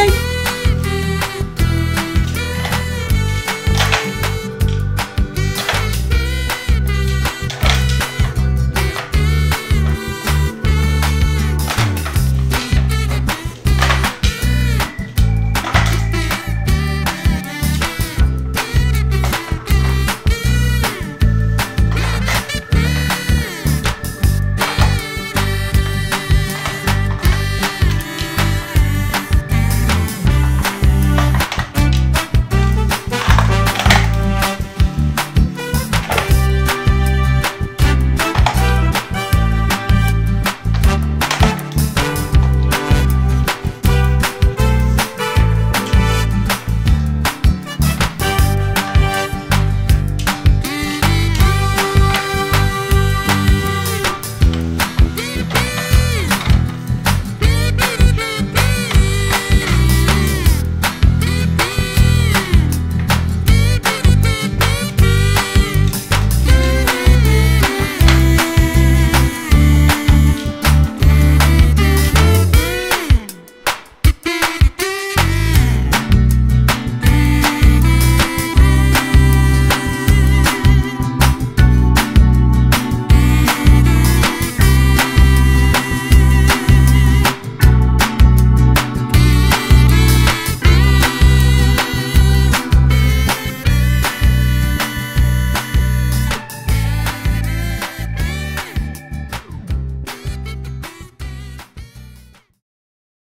Okay.